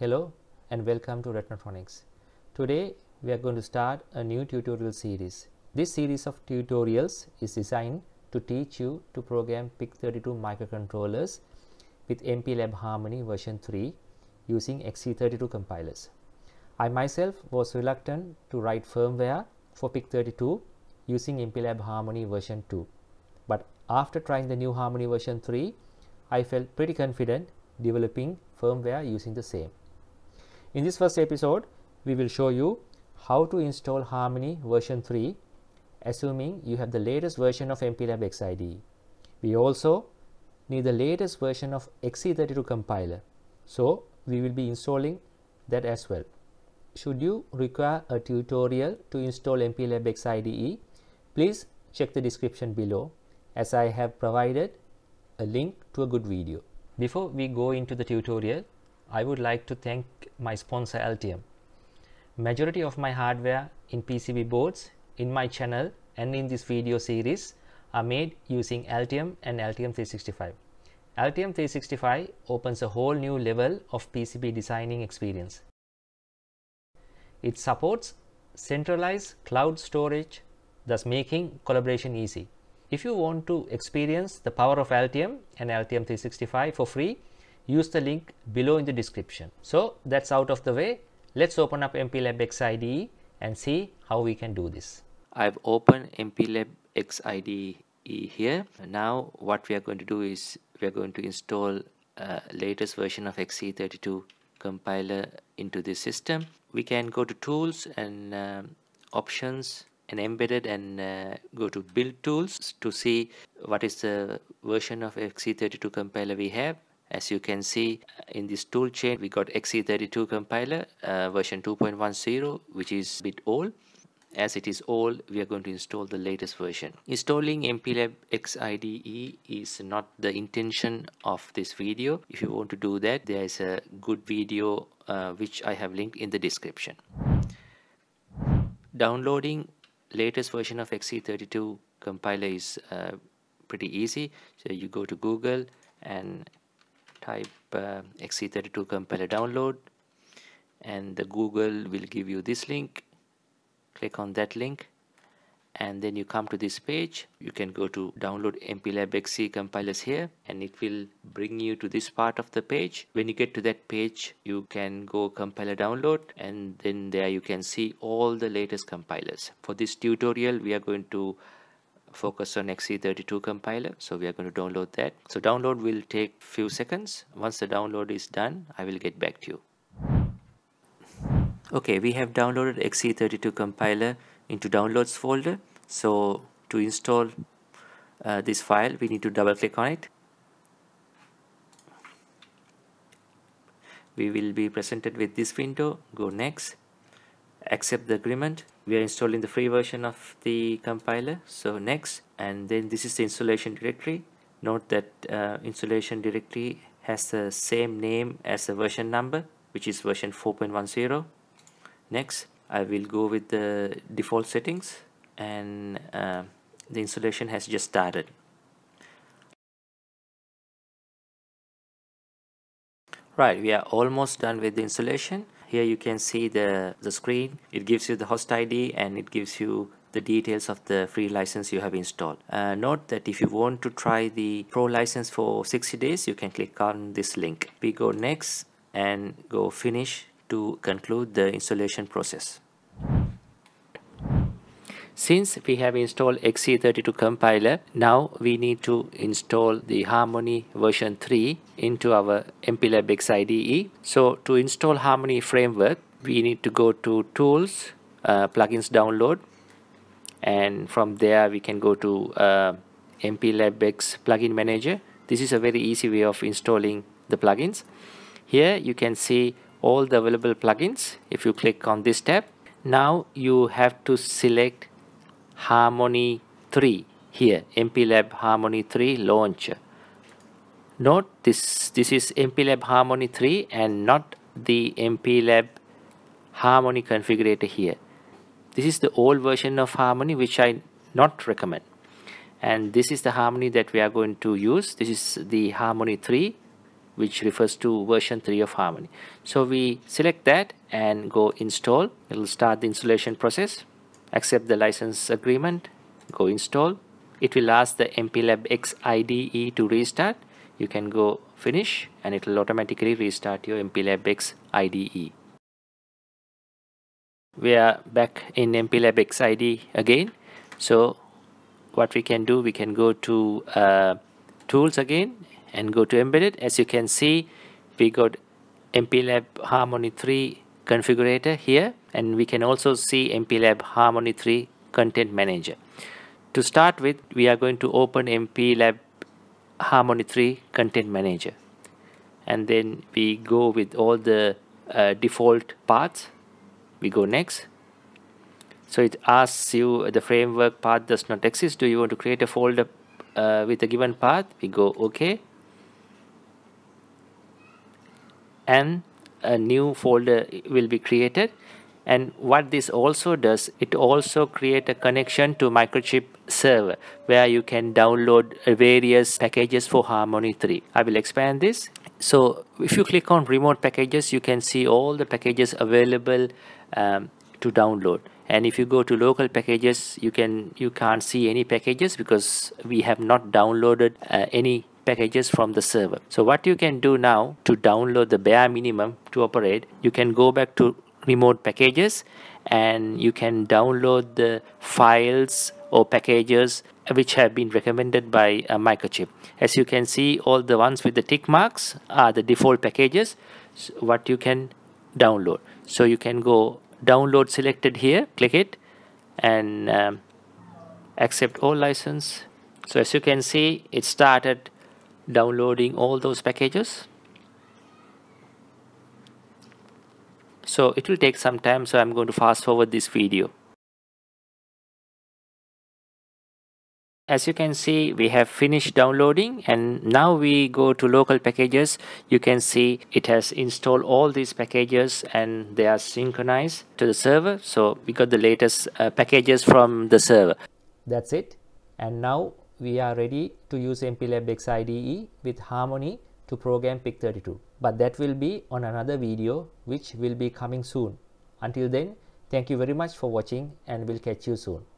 Hello and welcome to Retinatronics. Today we are going to start a new tutorial series. This series of tutorials is designed to teach you to program PIC32 microcontrollers with MPLAB Harmony version 3 using XC32 compilers. I myself was reluctant to write firmware for PIC32 using MPLAB Harmony version 2. But after trying the new Harmony version 3, I felt pretty confident developing firmware using the same. In this first episode, we will show you how to install Harmony version 3 assuming you have the latest version of MPLAB X IDE. We also need the latest version of XC32 compiler. So, we will be installing that as well. Should you require a tutorial to install MPLAB X IDE, please check the description below as I have provided a link to a good video. Before we go into the tutorial, I would like to thank my sponsor Altium. Majority of my hardware in PCB boards in my channel and in this video series are made using Altium and Altium 365. Altium 365 opens a whole new level of PCB designing experience. It supports centralized cloud storage, thus making collaboration easy. If you want to experience the power of Altium and Altium 365 for free, use the link below in the description. So that's out of the way. Let's open up MPLAB X IDE and see how we can do this. I've opened MPLAB X IDE here. Now what we are going to do is we are going to install uh, latest version of XC32 compiler into this system. We can go to tools and um, options and embedded and uh, go to build tools to see what is the version of XC32 compiler we have as you can see in this toolchain, we got XC32 compiler uh, version 2.10 which is a bit old. As it is old we are going to install the latest version. Installing MPLAB X IDE is not the intention of this video. If you want to do that there is a good video uh, which I have linked in the description. Downloading latest version of XC32 compiler is uh, pretty easy. So you go to Google and type uh, XC32 compiler download and the Google will give you this link. Click on that link and then you come to this page. You can go to download MPLAB XC compilers here and it will bring you to this part of the page. When you get to that page you can go compiler download and then there you can see all the latest compilers. For this tutorial we are going to focus on XC32 compiler so we are going to download that. So download will take few seconds. Once the download is done I will get back to you. Okay we have downloaded XC32 compiler into downloads folder. So to install uh, this file we need to double click on it. We will be presented with this window. Go next accept the agreement. We are installing the free version of the compiler. So next and then this is the installation directory. Note that uh, installation directory has the same name as the version number which is version 4.10 next I will go with the default settings and uh, the installation has just started. Right we are almost done with the installation here you can see the the screen. It gives you the host id and it gives you the details of the free license you have installed. Uh, note that if you want to try the pro license for 60 days you can click on this link. We go next and go finish to conclude the installation process. Since we have installed XC32 compiler, now we need to install the Harmony version 3 into our MPLAB IDE. So to install Harmony framework, we need to go to Tools, uh, Plugins Download, and from there we can go to uh, MPLAB Plugin Manager. This is a very easy way of installing the plugins. Here you can see all the available plugins if you click on this tab now you have to select harmony 3 here mplab harmony 3 launcher note this this is mplab harmony 3 and not the mplab harmony configurator here this is the old version of harmony which i not recommend and this is the harmony that we are going to use this is the harmony 3 which refers to version 3 of Harmony. So we select that and go install. It will start the installation process. Accept the license agreement. Go install. It will ask the MPLAB X IDE to restart. You can go finish and it will automatically restart your MPLAB X IDE. We are back in MPLAB X IDE again. So what we can do, we can go to uh, tools again and go to embedded as you can see we got MPLAB Harmony 3 configurator here and we can also see MPLAB Harmony 3 content manager. To start with we are going to open MPLAB Harmony 3 content manager. And then we go with all the uh, default paths. We go next. So it asks you the framework path does not exist. Do you want to create a folder uh, with a given path? We go OK. And a new folder will be created and what this also does it also create a connection to microchip server where you can download various packages for harmony 3 i will expand this. So if you click on remote packages you can see all the packages available um, to download. And if you go to local packages you can you can't see any packages because we have not downloaded uh, any packages from the server. So what you can do now to download the bare minimum to operate you can go back to remote packages and you can download the files or packages which have been recommended by a microchip. As you can see all the ones with the tick marks are the default packages what you can download. So you can go download selected here click it and um, accept all license. So as you can see it started downloading all those packages so it will take some time so I'm going to fast forward this video. As you can see we have finished downloading and now we go to local packages. You can see it has installed all these packages and they are synchronized to the server. So we got the latest uh, packages from the server. That's it. And now we are ready to use MPLAB IDE with Harmony to program PIC32 but that will be on another video which will be coming soon. Until then thank you very much for watching and we'll catch you soon